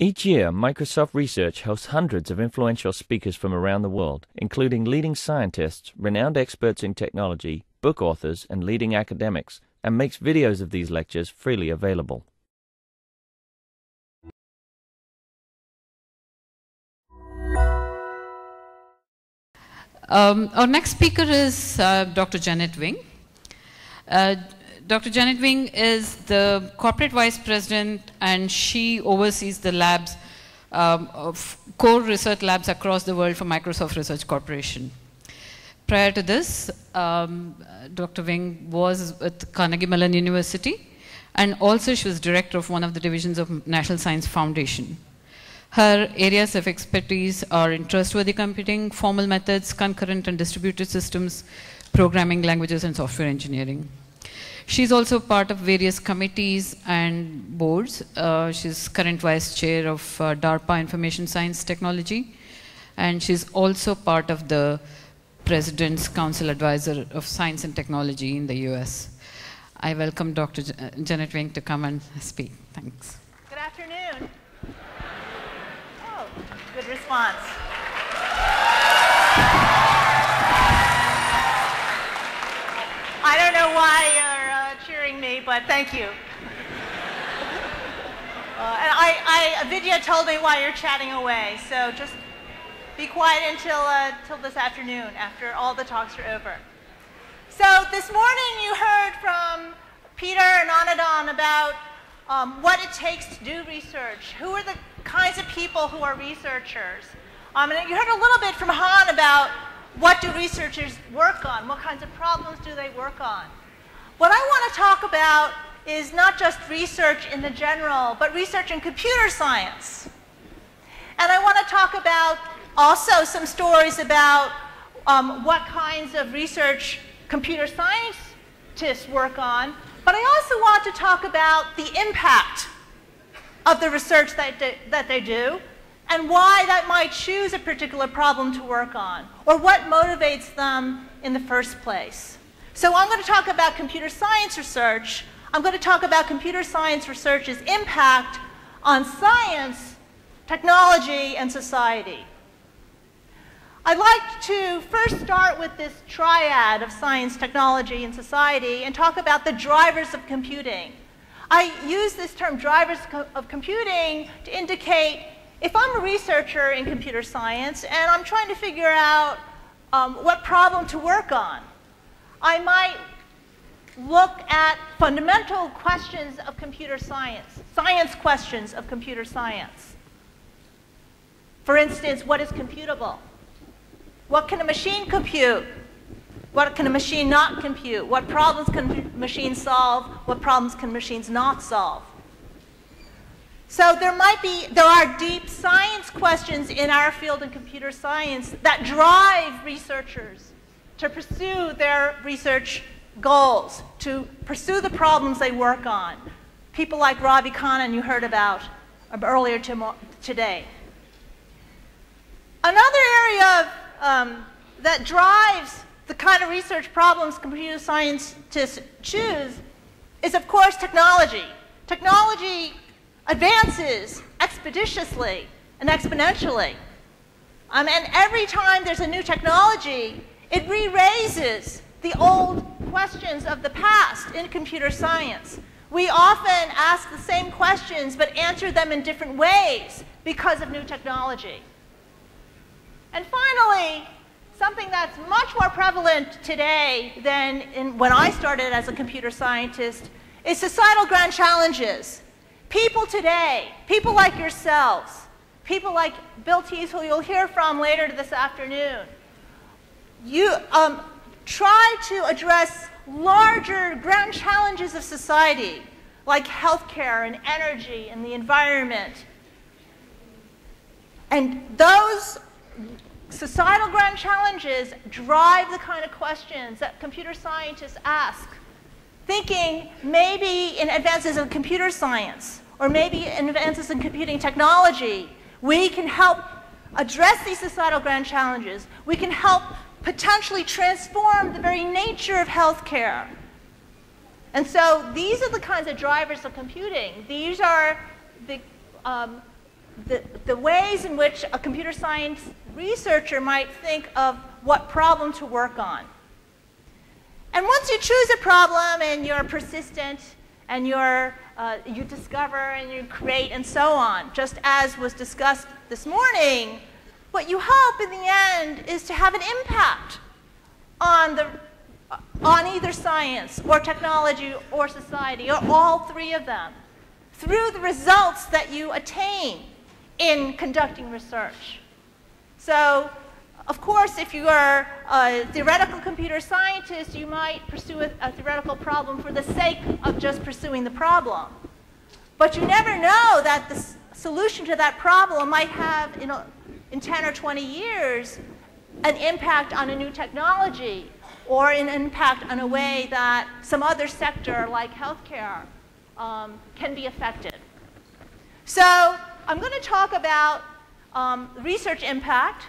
Each year, Microsoft Research hosts hundreds of influential speakers from around the world, including leading scientists, renowned experts in technology, book authors, and leading academics, and makes videos of these lectures freely available. Um, our next speaker is uh, Dr. Jeannette Wing. Uh, Dr. Jeannette Wing is the corporate vice president and she oversees the labs um, of core research labs across the world for Microsoft Research Corporation. Prior to this, um, Dr. Wing was at Carnegie Mellon University and also she was director of one of the divisions of National Science Foundation. Her areas of expertise are in trustworthy computing, formal methods, concurrent and distributed systems, programming languages, and software engineering. She's also part of various committees and boards. Uh, she's current vice chair of uh, DARPA Information Science Technology, and she's also part of the President's Council Advisor of Science and Technology in the US. I welcome Dr. J Jeannette Wing to come and speak. Thanks. Good afternoon. Oh, good response. Thank you. Uh, and I, I, Vidya told me why you're chatting away, so just be quiet until, uh, until this afternoon, after all the talks are over. So this morning you heard from Peter and Anandan about um, what it takes to do research, who are the kinds of people who are researchers. Um, and you heard a little bit from Han about what do researchers work on, what kinds of problems do they work on. What I want to talk about is not just research in the general, but research in computer science. And I want to talk about also some stories about um, what kinds of research computer scientists work on, but I also want to talk about the impact of the research that that they do and why that might choose a particular problem to work on or what motivates them in the first place. So I'm going to talk about computer science research. I'm going to talk about computer science research's impact on science, technology, and society. I'd like to first start with this triad of science, technology, and society and talk about the drivers of computing. I use this term drivers of computing to indicate if I'm a researcher in computer science and I'm trying to figure out um, what problem to work on, I might look at fundamental questions of computer science, science questions of computer science. For instance, what is computable? What can a machine compute? What can a machine not compute? What problems can machines solve? What problems can machines not solve? So there might be, there are deep science questions in our field in computer science that drive researchers to pursue their research goals, to pursue the problems they work on. People like Ravi Kannan you heard about earlier today. Another area of, um, that drives the kind of research problems computer scientists choose is, of course, technology. Technology advances expeditiously and exponentially. Um, and every time there's a new technology, it re-raises the old questions of the past in computer science. We often ask the same questions but answer them in different ways because of new technology. And finally, something that's much more prevalent today than in, when I started as a computer scientist is societal grand challenges. People today, people like yourselves, people like Bill Thies, who you'll hear from later this afternoon, you um, try to address larger grand challenges of society, like healthcare and energy and the environment. And those Societal grand challenges drive the kind of questions that computer scientists ask. Thinking maybe in advances in computer science or maybe in advances in computing technology, we can help address these societal grand challenges. We can help potentially transform the very nature of healthcare. And so these are the kinds of drivers of computing. These are the um, the, the ways in which a computer science researcher might think of what problem to work on. And once you choose a problem and you're persistent and you're, uh, you discover and you create and so on, just as was discussed this morning, what you hope in the end is to have an impact on, the, on either science or technology or society or all three of them through the results that you attain in conducting research. So, of course, if you are a theoretical computer scientist, you might pursue a, a theoretical problem for the sake of just pursuing the problem. But you never know that the solution to that problem might have, in, a, in 10 or 20 years, an impact on a new technology or an impact on a way that some other sector like healthcare um, can be affected. So I'm going to talk about um, research impact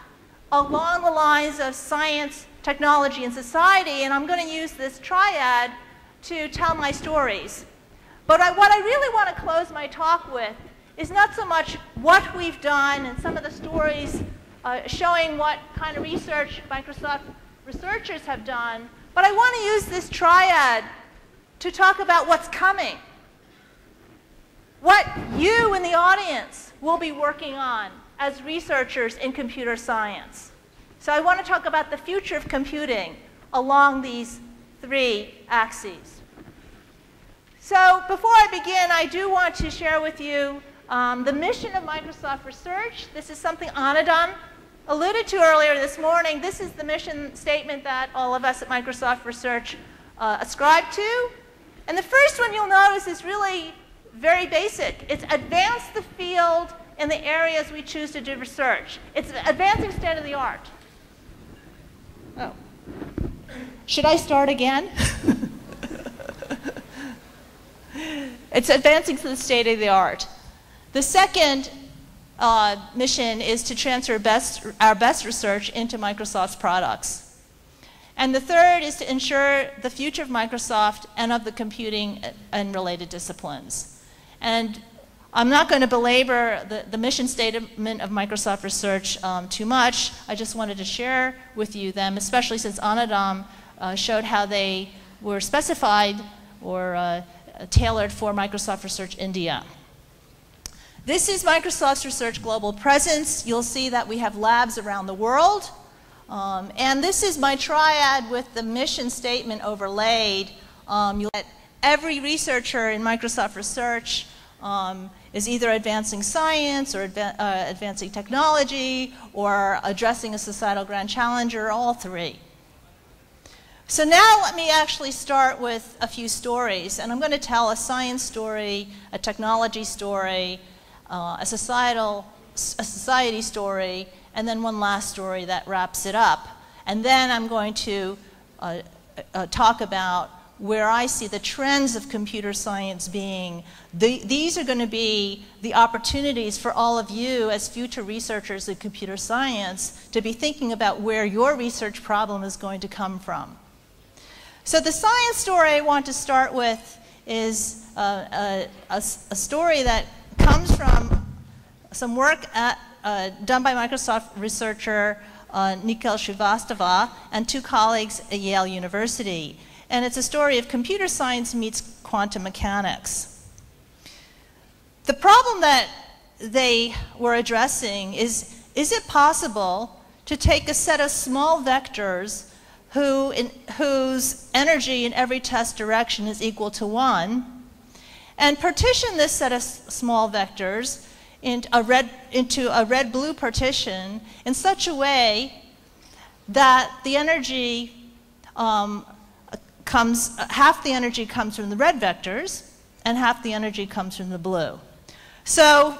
along the lines of science, technology, and society, and I'm going to use this triad to tell my stories. But I, what I really want to close my talk with is not so much what we've done and some of the stories uh, showing what kind of research Microsoft researchers have done, but I want to use this triad to talk about what's coming. What you in the audience will be working on as researchers in computer science. So I want to talk about the future of computing along these three axes. So before I begin, I do want to share with you um, the mission of Microsoft Research. This is something Anandan alluded to earlier this morning. This is the mission statement that all of us at Microsoft Research uh, ascribe to. And the first one you'll notice is really very basic. It's advance the field in the areas we choose to do research. It's advancing state of the art. Oh. Should I start again? it's advancing to the state of the art. The second uh, mission is to transfer best, our best research into Microsoft's products. And the third is to ensure the future of Microsoft and of the computing and related disciplines. And I'm not going to belabor the, the mission statement of Microsoft Research um, too much. I just wanted to share with you them, especially since Anandan uh, showed how they were specified or uh, tailored for Microsoft Research India. This is Microsoft's Research Global Presence. You'll see that we have labs around the world. Um, and this is my triad with the mission statement overlaid. Um, you'll every researcher in Microsoft Research um, is either advancing science or adva uh, advancing technology or addressing a societal grand challenge or all three. So now let me actually start with a few stories. And I'm going to tell a science story, a technology story, uh, a societal, a society story, and then one last story that wraps it up. And then I'm going to uh, uh, talk about where I see the trends of computer science being. The, these are going to be the opportunities for all of you as future researchers in computer science to be thinking about where your research problem is going to come from. So the science story I want to start with is uh, a, a, a, story that comes from some work at, uh, done by Microsoft researcher uh, Nikhil Srivastava and two colleagues at Yale University and it's a story of computer science meets quantum mechanics. The problem that they were addressing is is it possible to take a set of small vectors who in, whose energy in every test direction is equal to 1 and partition this set of small vectors into a red, into a red-blue partition in such a way that the energy um, comes, half the energy comes from the red vectors, and half the energy comes from the blue. So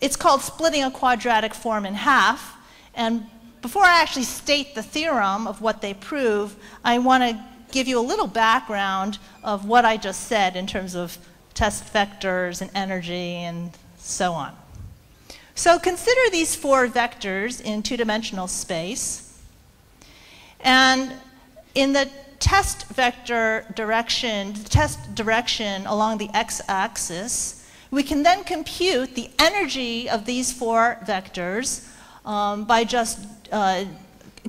it's called splitting a quadratic form in half. And before I actually state the theorem of what they prove, I want to give you a little background of what I just said in terms of test vectors and energy and so on. So consider these four vectors in two-dimensional space. And in the test vector direction, the test direction along the x-axis, We can then compute the energy of these four vectors um, by just uh,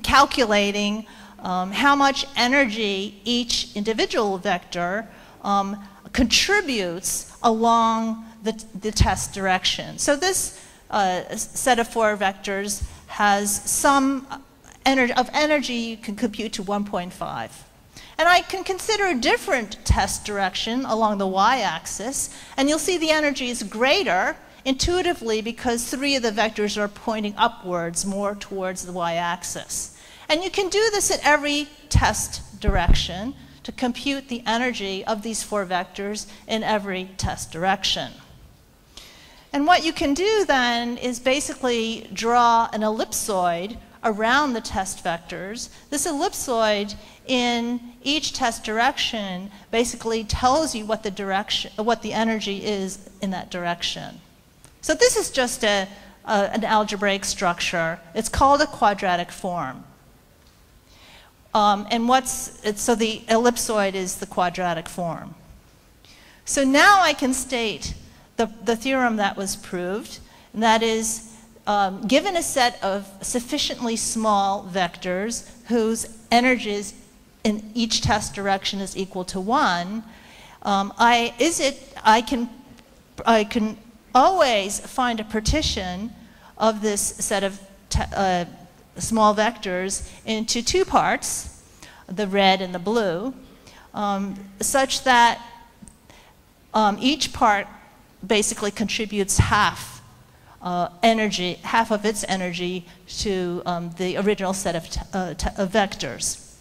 calculating um, how much energy each individual vector um, contributes along the, the, test direction. So this uh, set of four vectors has some ener of energy you can compute to 1.5. And I can consider a different test direction along the y-axis, and you'll see the energy is greater intuitively because three of the vectors are pointing upwards, more towards the y-axis. And you can do this at every test direction to compute the energy of these four vectors in every test direction. And what you can do then is basically draw an ellipsoid around the test vectors. This ellipsoid in each test direction basically tells you what the direction, what the energy is in that direction. So this is just a, a, an algebraic structure. It's called a quadratic form. Um, and what's, so the ellipsoid is the quadratic form. So now I can state the, the theorem that was proved, and that is um, given a set of sufficiently small vectors whose energies in each test direction is equal to 1, um, I, is it, I, can, I can always find a partition of this set of uh, small vectors into two parts, the red and the blue, um, such that um, each part basically contributes half uh, energy, half of its energy to um, the original set of, uh, of, vectors.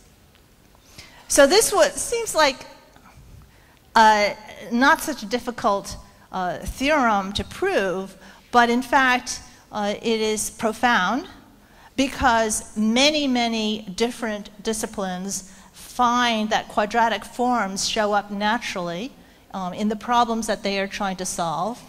So this seems like uh, not such a difficult uh, theorem to prove, but in fact, uh, it is profound because many, many different disciplines find that quadratic forms show up naturally um, in the problems that they are trying to solve.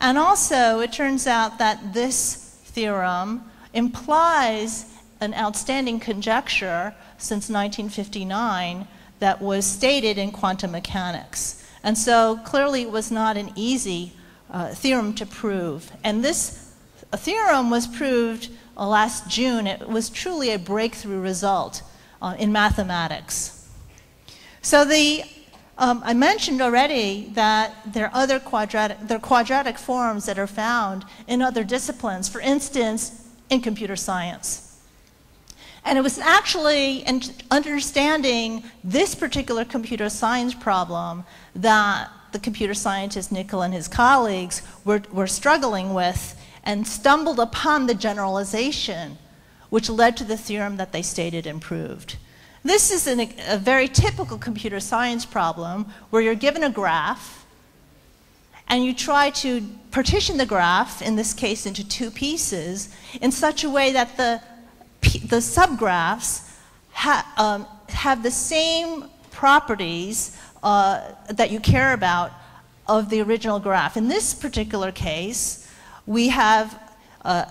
And also, it turns out that this theorem implies an outstanding conjecture since 1959 that was stated in quantum mechanics. And so clearly it was not an easy uh, theorem to prove. And this theorem was proved uh, last June. It was truly a breakthrough result uh, in mathematics. So the, um, I mentioned already that there are other quadratic, there are quadratic forms that are found in other disciplines, for instance, in computer science. And it was actually in understanding this particular computer science problem that the computer scientist Nikhil and his colleagues were, were struggling with and stumbled upon the generalization which led to the theorem that they stated and proved. This is an, a very typical computer science problem where you're given a graph and you try to partition the graph, in this case into two pieces, in such a way that the the subgraphs ha um, have the same properties uh, that you care about of the original graph. In this particular case, we have uh,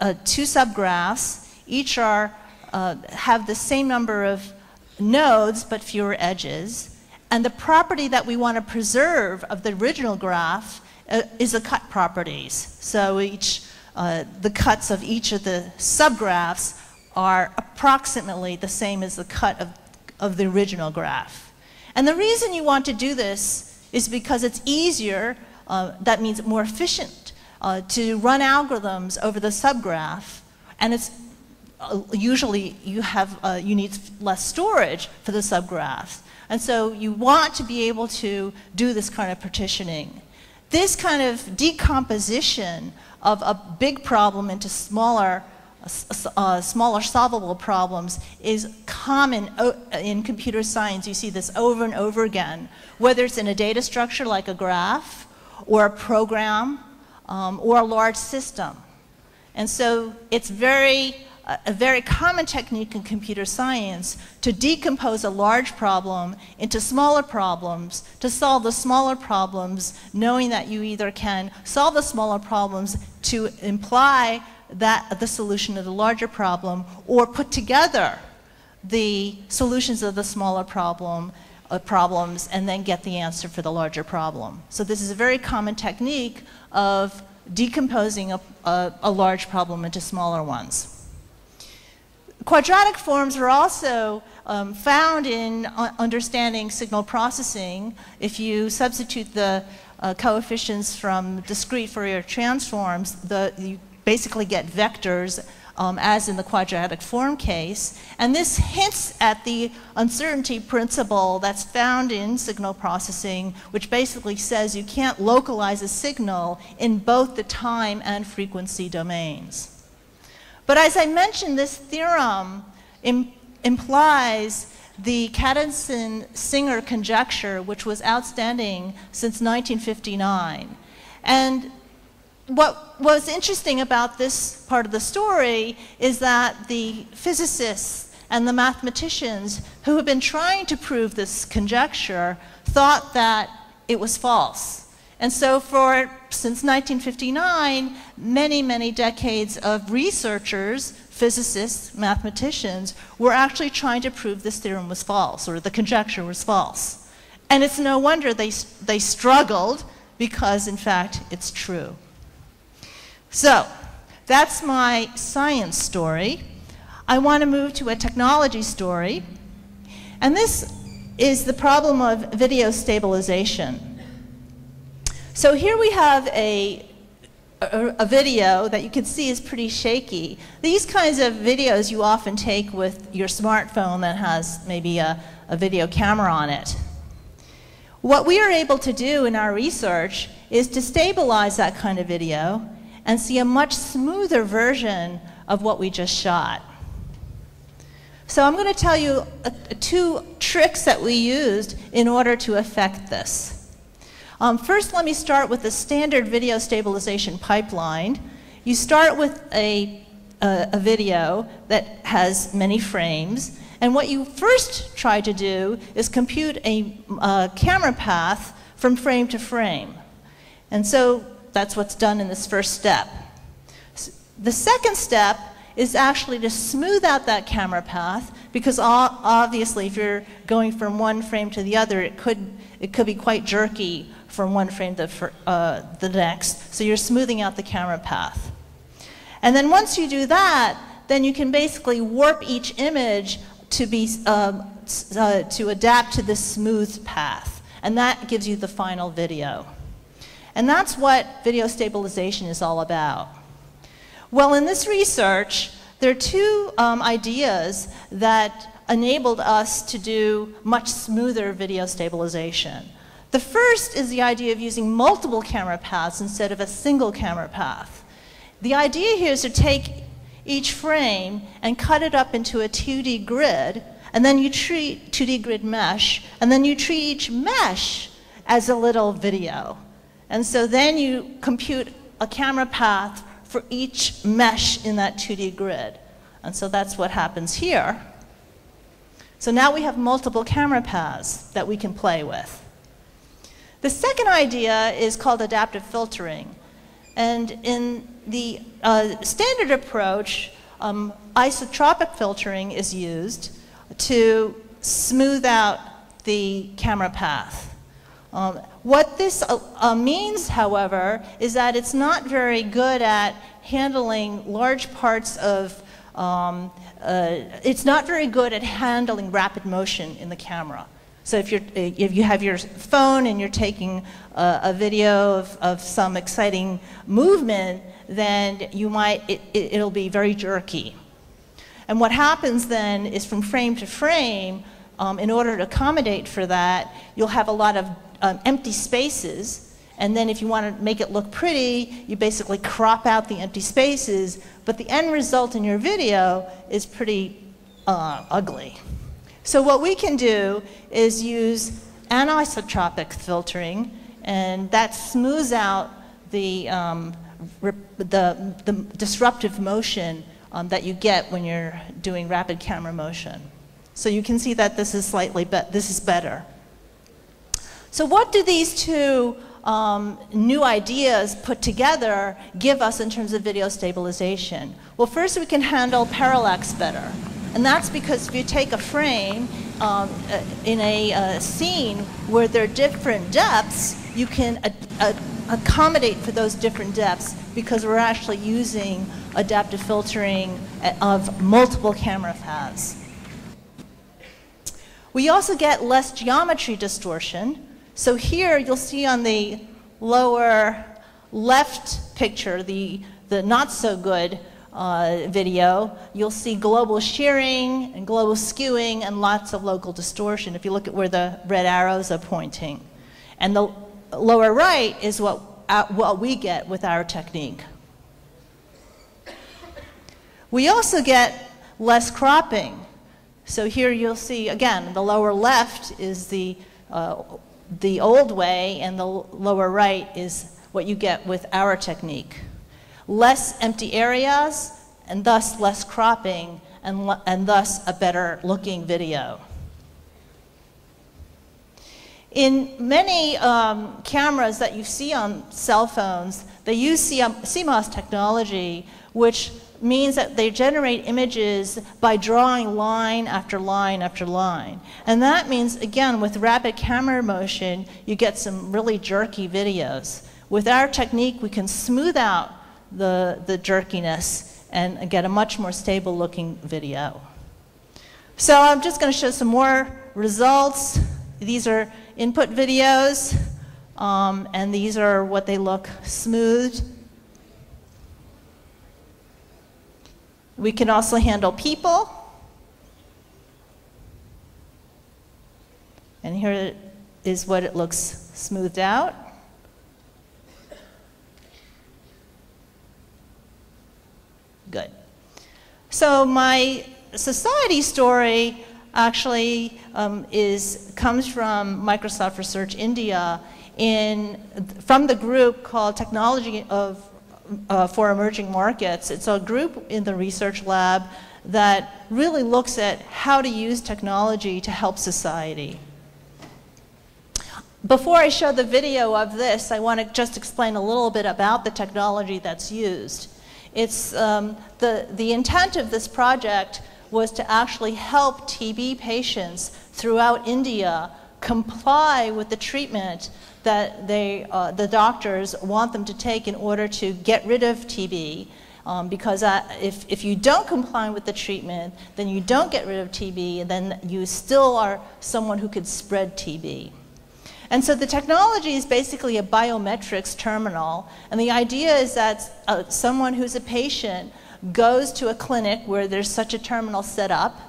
uh, two subgraphs. Each are, uh, have the same number of nodes but fewer edges. And the property that we want to preserve of the original graph uh, is the cut properties. So each, uh, the cuts of each of the subgraphs are approximately the same as the cut of, of the original graph. And the reason you want to do this is because it's easier, uh, that means more efficient, uh, to run algorithms over the subgraph, and it's uh, usually you have uh, you need less storage for the subgraphs, and so you want to be able to do this kind of partitioning. This kind of decomposition of a big problem into smaller uh, smaller solvable problems is common in computer science. You see this over and over again, whether it's in a data structure like a graph, or a program, um, or a large system. And so it's very, uh, a very common technique in computer science to decompose a large problem into smaller problems, to solve the smaller problems, knowing that you either can solve the smaller problems to imply that the solution of the larger problem or put together the solutions of the smaller problem uh, problems and then get the answer for the larger problem. So this is a very common technique of decomposing a, a, a large problem into smaller ones. Quadratic forms are also um, found in uh, understanding signal processing. If you substitute the uh, coefficients from discrete Fourier transforms, the, you basically get vectors um, as in the quadratic form case. And this hints at the uncertainty principle that's found in signal processing, which basically says you can't localize a signal in both the time and frequency domains. But as I mentioned, this theorem Im implies the Kadison-Singer conjecture, which was outstanding since 1959. And what was interesting about this part of the story is that the physicists and the mathematicians who have been trying to prove this conjecture thought that it was false. And so for since 1959, many, many decades of researchers, physicists, mathematicians, were actually trying to prove this theorem was false, or the conjecture was false. And it's no wonder they, they struggled, because in fact, it's true. So, that's my science story. I want to move to a technology story. And this is the problem of video stabilization. So here we have a, a, a, video that you can see is pretty shaky. These kinds of videos you often take with your smartphone that has maybe a, a video camera on it. What we are able to do in our research is to stabilize that kind of video and see a much smoother version of what we just shot. So I'm going to tell you uh, two tricks that we used in order to affect this. Um, first, let me start with the standard video stabilization pipeline. You start with a, a, a video that has many frames, and what you first try to do is compute a uh, camera path from frame to frame. And so that's what's done in this first step. The second step is actually to smooth out that camera path because obviously if you're going from one frame to the other, it could, it could be quite jerky from one frame to uh, the next. So you're smoothing out the camera path. And then once you do that, then you can basically warp each image to, be, um, uh, to adapt to this smooth path. And that gives you the final video. And that's what video stabilization is all about. Well, in this research, there are two um, ideas that enabled us to do much smoother video stabilization. The first is the idea of using multiple camera paths instead of a single camera path. The idea here is to take each frame and cut it up into a 2D grid, and then you treat 2D grid mesh, and then you treat each mesh as a little video. And so then you compute a camera path for each mesh in that 2D grid. And so that's what happens here. So now we have multiple camera paths that we can play with. The second idea is called adaptive filtering. And in the uh, standard approach, um, isotropic filtering is used to smooth out the camera path. Um, what this uh, uh, means, however, is that it's not very good at handling large parts of, um, uh, it's not very good at handling rapid motion in the camera. So if, you're, if you have your phone and you're taking a, a video of, of, some exciting movement, then you might, it, it'll be very jerky. And what happens then is from frame to frame, um, in order to accommodate for that, you'll have a lot of um, empty spaces. And then if you want to make it look pretty, you basically crop out the empty spaces. But the end result in your video is pretty uh, ugly. So what we can do is use anisotropic filtering, and that smooths out the, um, the, the, disruptive motion um, that you get when you're doing rapid camera motion. So you can see that this is slightly, be this is better. So what do these two um, new ideas put together give us in terms of video stabilization? Well, first we can handle parallax better. And that's because if you take a frame um, uh, in a uh, scene where there are different depths, you can accommodate for those different depths because we're actually using adaptive filtering uh, of multiple camera paths. We also get less geometry distortion. So here you'll see on the lower left picture, the, the not so good uh, video, you'll see global shearing and global skewing and lots of local distortion if you look at where the red arrows are pointing. And the lower right is what, uh, what we get with our technique. We also get less cropping. So here you'll see, again, the lower left is the, uh, the old way, in the lower right is what you get with our technique. Less empty areas, and thus less cropping, and, and thus a better looking video. In many um, cameras that you see on cell phones, they use CMOS technology, which means that they generate images by drawing line after line after line. And that means, again, with rapid camera motion, you get some really jerky videos. With our technique, we can smooth out the, the jerkiness and get a much more stable looking video. So I'm just going to show some more results. These are input videos, um, and these are what they look smooth We can also handle people. And here is what it looks smoothed out. Good. So my society story actually um, is, comes from Microsoft Research India in, from the group called Technology of uh, for emerging markets. It's a group in the research lab that really looks at how to use technology to help society. Before I show the video of this, I want to just explain a little bit about the technology that's used. It's, um, the, the intent of this project was to actually help TB patients throughout India comply with the treatment that they, uh, the doctors want them to take in order to get rid of TB. Um, because uh, if, if you don't comply with the treatment, then you don't get rid of TB, and then you still are someone who could spread TB. And so the technology is basically a biometrics terminal, and the idea is that uh, someone who's a patient goes to a clinic where there's such a terminal set up,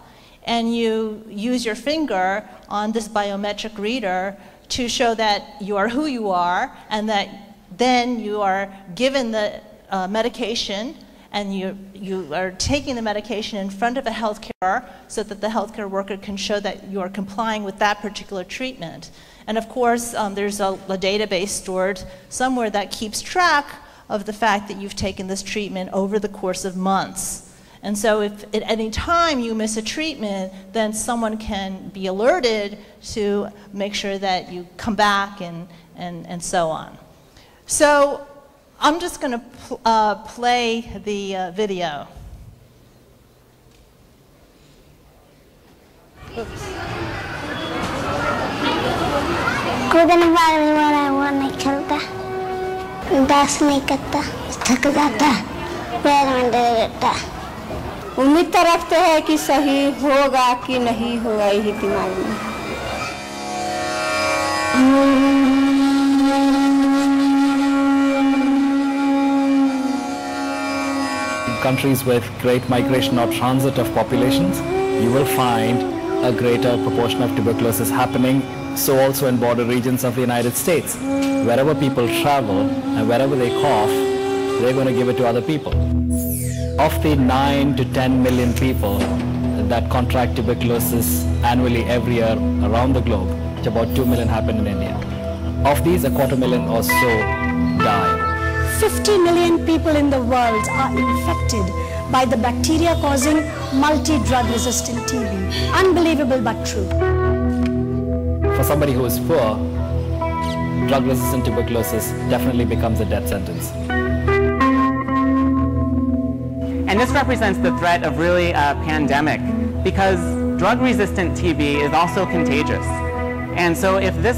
and you use your finger on this biometric reader to show that you are who you are and that then you are given the uh, medication and you, you are taking the medication in front of a healthcare worker so that the healthcare worker can show that you are complying with that particular treatment. And of course, um, there's a, a database stored somewhere that keeps track of the fact that you've taken this treatment over the course of months. And so if at any time you miss a treatment, then someone can be alerted to make sure that you come back and, and, and so on. So I'm just going to pl uh, play the uh, video. कूदने बार में वाला वो नहीं चलता बस नहीं करता थक जाता पैर में दे देता उम्मीद तो रखते हैं कि सही होगा कि नहीं होगा यही दिमाग में countries with great migration or transit of populations, you will find a greater proportion of tuberculosis happening. So also in border regions of the United States. Wherever people travel and wherever they cough, they're going to give it to other people. Of the 9 to 10 million people that contract tuberculosis annually every year around the globe, which about 2 million happen in India. Of these, a quarter million or so die. 50 million people in the world are infected by the bacteria causing multi-drug resistant TB. Unbelievable but true. For somebody who is poor, drug resistant tuberculosis definitely becomes a death sentence. this represents the threat of really a pandemic because drug-resistant TB is also contagious. And so if this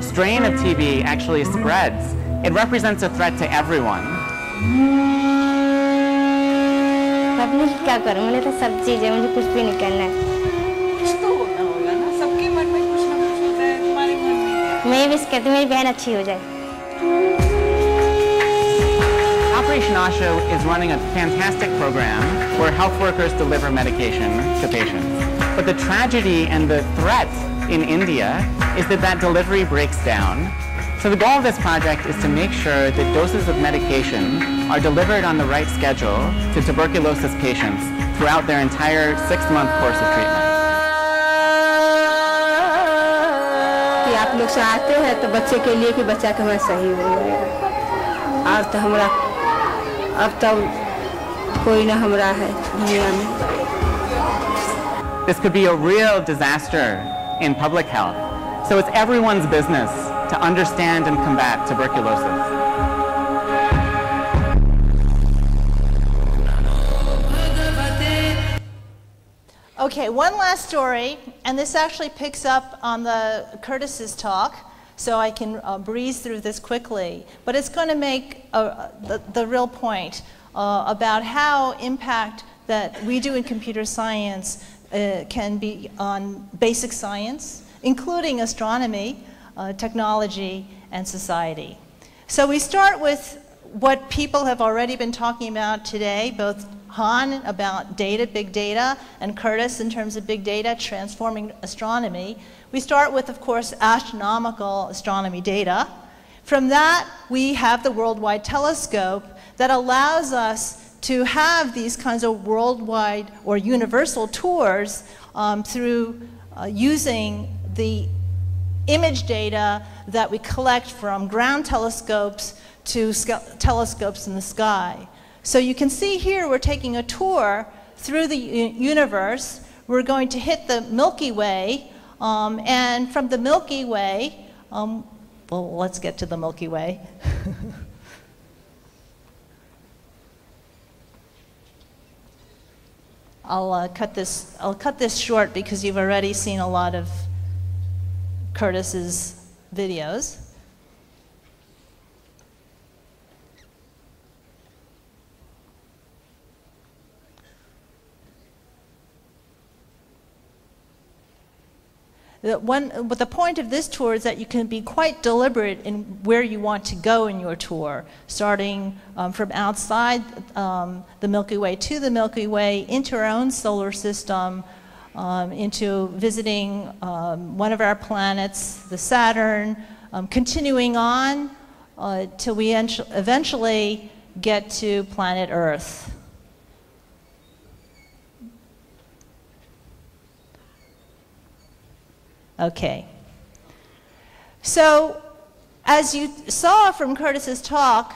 strain of TB actually spreads, it represents a threat to everyone. अब मैं क्या करूँ मैंने तो सब चीज़ है मुझे कुछ भी नहीं करना है कुछ तो होना होगा ना सबके मन में कुछ ना कुछ होता है तुम्हारे मन में क्या है? मैं बस कहती हूँ मेरी बहन अच्छी हो जाए Operation Asha is running a fantastic program where health workers deliver medication to patients. But the tragedy and the threat in India is that that delivery breaks down. So the goal of this project is to make sure that doses of medication are delivered on the right schedule to tuberculosis patients throughout their entire six-month course of treatment. कि आप लोग से आते हैं तो बच्चे के लिए कि बच्चा के हमारा सही हो जाएगा और तो हमारा अब तो कोई ना हमारा है दुनिया में This could be a real disaster in public health. So it's everyone's business to understand and combat tuberculosis. Okay, one last story, and this actually picks up on the Curtis's talk, so I can uh, breeze through this quickly. But it's going to make uh, the, the real point uh, about how impact that we do in computer science uh, can be on basic science, including astronomy, uh, technology, and society. So we start with what people have already been talking about today, both Han about data, big data, and Curtis in terms of big data transforming astronomy. We start with, of course, astronomical astronomy data. From that, we have the Worldwide Telescope that allows us to have these kinds of worldwide or universal tours um, through uh, using the image data that we collect from ground telescopes to telescopes in the sky. So you can see here we're taking a tour through the universe. We're going to hit the Milky Way, um, and from the Milky Way, um, well, let's get to the Milky Way. I'll uh, cut this. I'll cut this short because you've already seen a lot of Curtis's videos. The, one, but the point of this tour is that you can be quite deliberate in where you want to go in your tour, starting um, from outside um, the Milky Way to the Milky Way, into our own solar system, um, into visiting um, one of our planets, the Saturn, um, continuing on uh, till we eventually get to planet Earth. Okay. So, as you saw from Curtis's talk,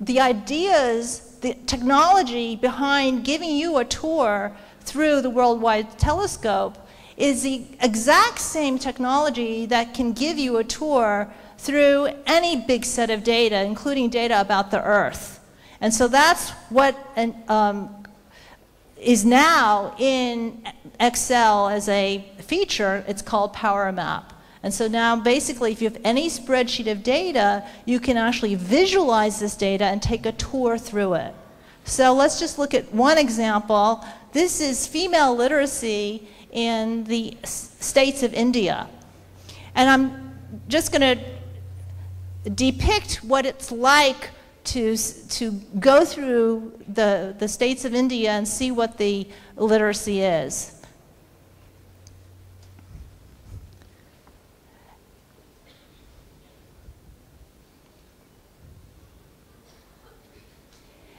the ideas, the technology behind giving you a tour through the Worldwide Telescope is the exact same technology that can give you a tour through any big set of data, including data about the Earth. And so that's what an, um, is now in Excel as a feature. It's called Power Map. And so now, basically, if you have any spreadsheet of data, you can actually visualize this data and take a tour through it. So let's just look at one example. This is female literacy in the states of India. And I'm just going to depict what it's like to, to go through the, the states of India and see what the literacy is.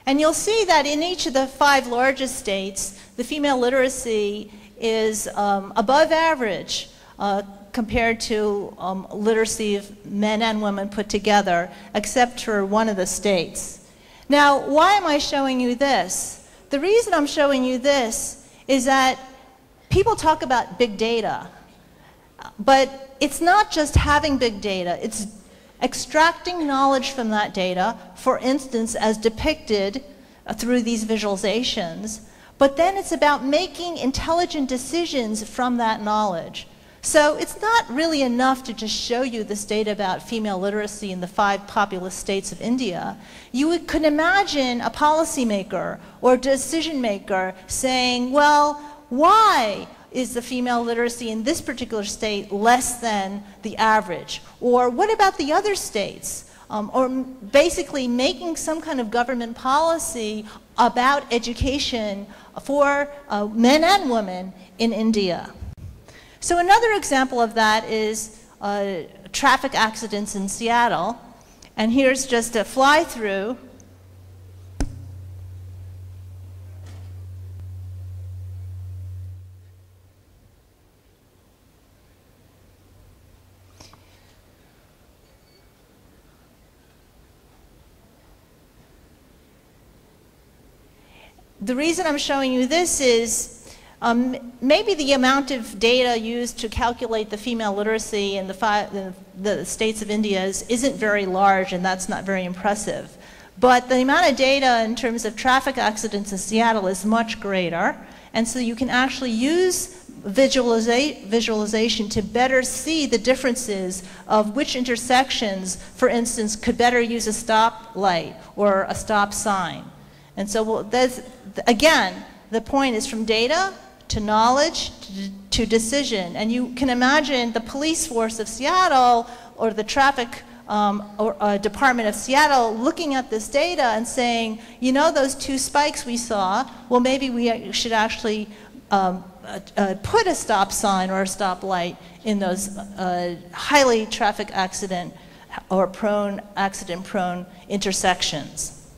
And you'll see that in each of the five largest states, the female literacy is um, above average uh, compared to um, literacy of men and women put together, except for one of the states. Now, why am I showing you this? The reason I'm showing you this is that people talk about big data, but it's not just having big data, it's extracting knowledge from that data, for instance, as depicted uh, through these visualizations, But then it's about making intelligent decisions from that knowledge. So it's not really enough to just show you this data about female literacy in the five populous states of India. You could imagine a policymaker or decision maker saying, well, why is the female literacy in this particular state less than the average? Or what about the other states? Um, or basically making some kind of government policy about education for uh, men and women in India. So another example of that is uh, traffic accidents in Seattle. And here's just a fly through. The reason I'm showing you this is um, maybe the amount of data used to calculate the female literacy in the, the, states of India is, isn't very large and that's not very impressive. But the amount of data in terms of traffic accidents in Seattle is much greater. And so you can actually use visualiza visualization to better see the differences of which intersections, for instance, could better use a stop light or a stop sign. And so well, again, the point is from data to knowledge to, decision. And you can imagine the police force of Seattle or the traffic um, or, uh, Department of Seattle looking at this data and saying, you know, those two spikes we saw, well, maybe we should actually um, uh, uh, put a stop sign or a stop light in those uh, highly traffic accident or prone, accident prone intersections.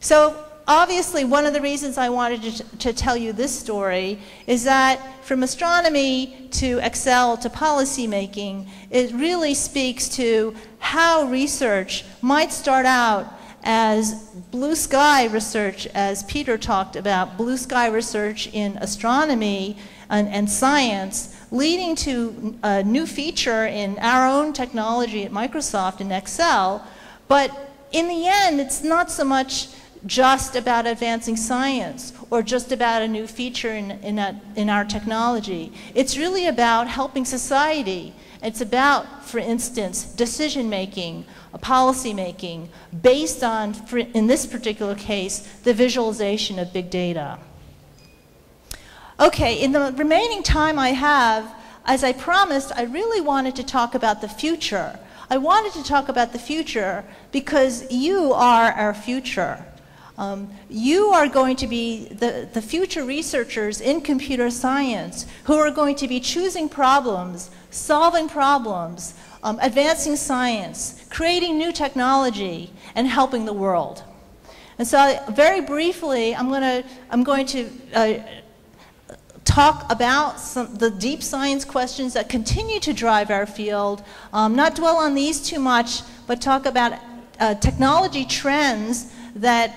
So obviously, one of the reasons I wanted to, to, tell you this story is that from astronomy to Excel to policymaking, it really speaks to how research might start out as blue sky research, as Peter talked about, blue sky research in astronomy and, and science, leading to a new feature in our own technology at Microsoft in Excel. But in the end, it's not so much just about advancing science or just about a new feature in, in, a, in our technology. It's really about helping society. It's about, for instance, decision making, uh, policy making, based on, for, in this particular case, the visualization of big data. Okay, in the remaining time I have, as I promised, I really wanted to talk about the future. I wanted to talk about the future because you are our future. Um, you are going to be the, the future researchers in computer science who are going to be choosing problems, solving problems, um, advancing science, creating new technology, and helping the world. And so very briefly, I'm, gonna, I'm going to uh, talk about some, the deep science questions that continue to drive our field, um, not dwell on these too much, but talk about uh, technology trends that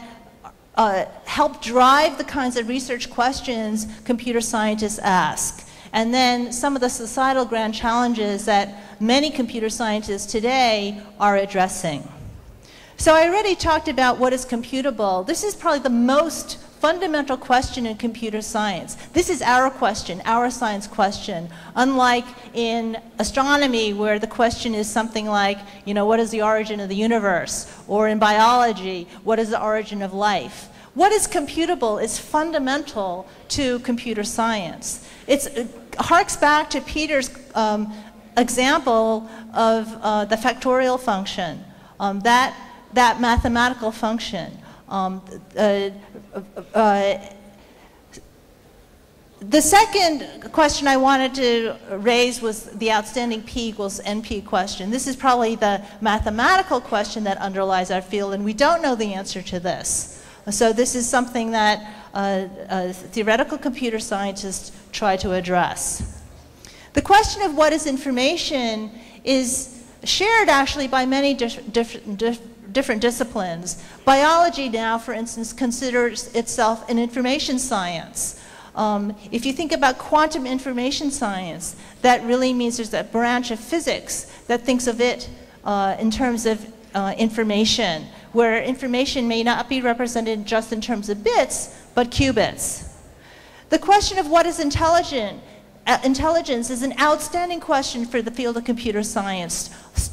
uh, help drive the kinds of research questions computer scientists ask. And then some of the societal grand challenges that many computer scientists today are addressing. So I already talked about what is computable. This is probably the most fundamental question in computer science. This is our question, our science question, unlike in astronomy where the question is something like, you know, what is the origin of the universe? Or in biology, what is the origin of life? What is computable is fundamental to computer science. It harks back to Peter's um, example of uh, the factorial function, um, that, that mathematical function. Um, uh, uh, the second question I wanted to raise was the outstanding P equals NP question. This is probably the mathematical question that underlies our field, and we don't know the answer to this. So this is something that uh, uh, theoretical computer scientists try to address. The question of what is information is shared actually by many dif dif dif different disciplines. Biology now, for instance, considers itself an information science. Um, if you think about quantum information science, that really means there's a branch of physics that thinks of it uh, in terms of uh, information, where information may not be represented just in terms of bits, but qubits. The question of what is intelligent intelligence is an outstanding question for the field of computer science.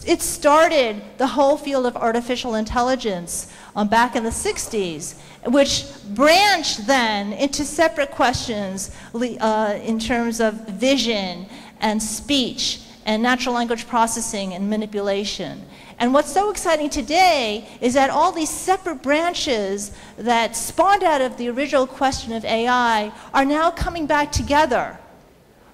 It started the whole field of artificial intelligence um, back in the 60s, which branched then into separate questions uh, in terms of vision and speech and natural language processing and manipulation. And what's so exciting today is that all these separate branches that spawned out of the original question of AI are now coming back together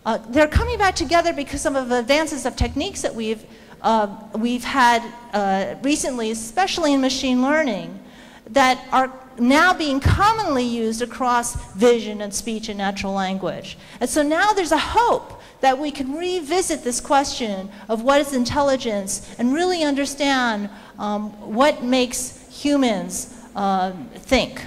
uh, they're coming back together because some of the advances of techniques that we've, uh, we've had uh, recently, especially in machine learning, that are now being commonly used across vision and speech and natural language. And so now there's a hope that we can revisit this question of what is intelligence and really understand um, what makes humans uh, think.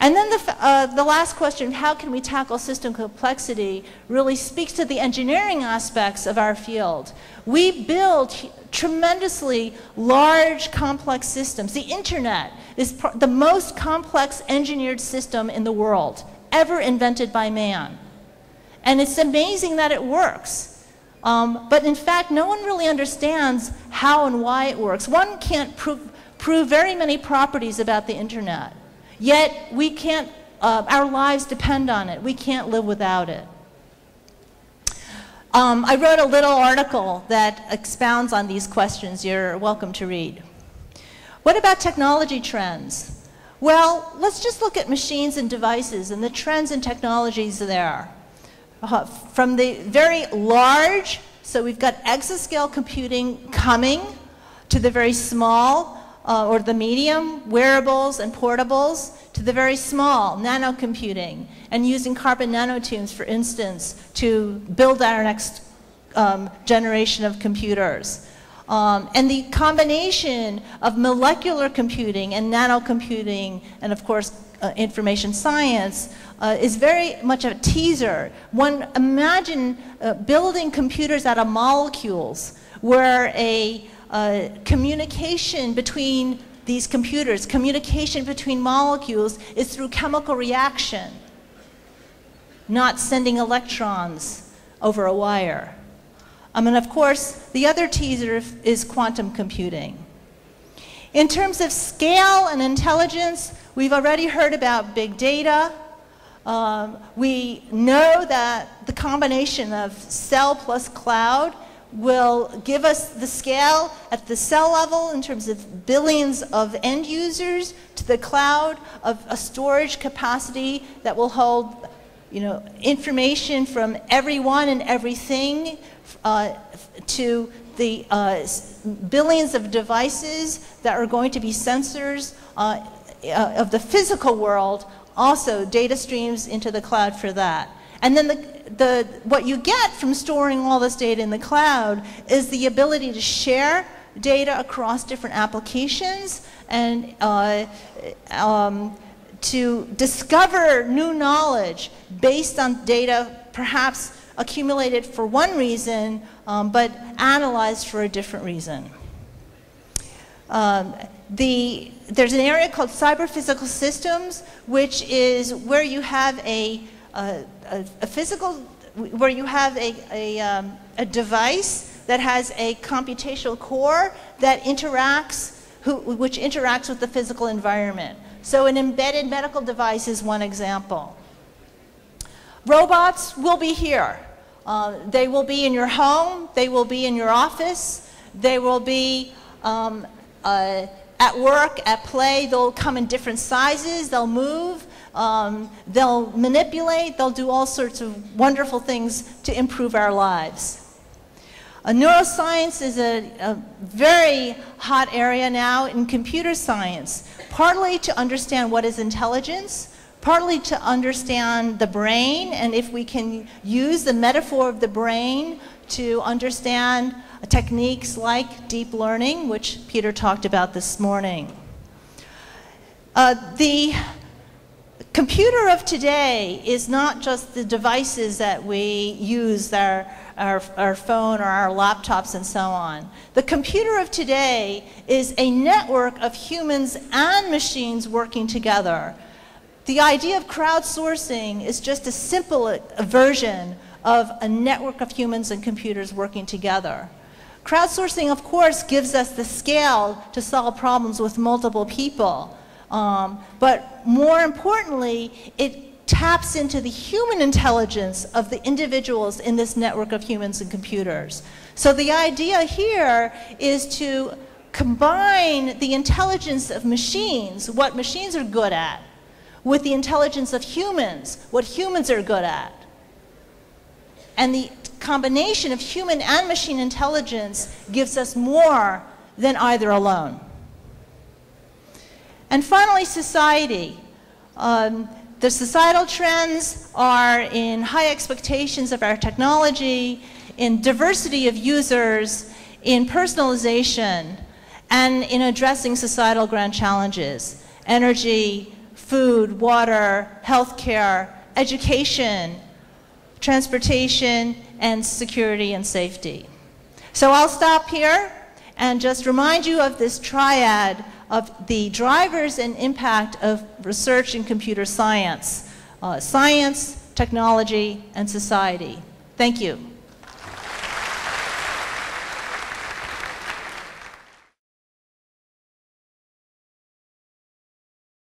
And then the, uh, the last question, how can we tackle system complexity, really speaks to the engineering aspects of our field. We build tremendously large, complex systems. The internet is the most complex engineered system in the world, ever invented by man. And it's amazing that it works. Um, but in fact, no one really understands how and why it works. One can't prove, prove very many properties about the internet. Yet we can't, uh, our lives depend on it. We can't live without it. Um, I wrote a little article that expounds on these questions. You're welcome to read. What about technology trends? Well, let's just look at machines and devices and the trends and technologies there. Uh, from the very large, so we've got exascale computing coming, to the very small, uh, or the medium, wearables and portables, to the very small, nanocomputing, and using carbon nanotubes, for instance, to build our next um, generation of computers. Um, and the combination of molecular computing and nanocomputing, and of course, uh, information science, uh, is very much a teaser. One imagine uh, building computers out of molecules, where a uh, communication between these computers, communication between molecules is through chemical reaction, not sending electrons over a wire. Um, and of course, the other teaser is quantum computing. In terms of scale and intelligence, we've already heard about big data. Um, we know that the combination of cell plus cloud will give us the scale at the cell level in terms of billions of end users to the cloud of a storage capacity that will hold you know, information from everyone and everything uh, to the uh, billions of devices that are going to be sensors uh, uh, of the physical world, also data streams into the cloud for that. And then the, the, what you get from storing all this data in the cloud is the ability to share data across different applications and uh, um, to discover new knowledge based on data perhaps accumulated for one reason um, but analyzed for a different reason. Um, the, there's an area called cyber physical systems, which is where you have a a, a, physical, where you have a, a, um, a device that has a computational core that interacts, who, which interacts with the physical environment. So an embedded medical device is one example. Robots will be here. Uh, they will be in your home, they will be in your office, they will be um, uh, at work, at play, they'll come in different sizes, they'll move, um, they'll manipulate, they'll do all sorts of wonderful things to improve our lives. Uh, neuroscience is a, a, very hot area now in computer science, partly to understand what is intelligence, partly to understand the brain, and if we can use the metaphor of the brain to understand techniques like deep learning, which Peter talked about this morning. Uh, the computer of today is not just the devices that we use, our, our, our phone or our laptops and so on. The computer of today is a network of humans and machines working together. the idea of crowdsourcing is just a simple a, a version of a network of humans and computers working together. Crowdsourcing, of course, gives us the scale to solve problems with multiple people. Um, but more importantly, it taps into the human intelligence of the individuals in this network of humans and computers. So the idea here is to combine the intelligence of machines, what machines are good at, with the intelligence of humans, what humans are good at. And the combination of human and machine intelligence gives us more than either alone. And finally, society. Um, the societal trends are in high expectations of our technology, in diversity of users, in personalization, and in addressing societal grand challenges energy, food, water, healthcare, education, transportation, and security and safety. So I'll stop here and just remind you of this triad of the drivers and impact of research in computer science uh, science, technology, and society. Thank you.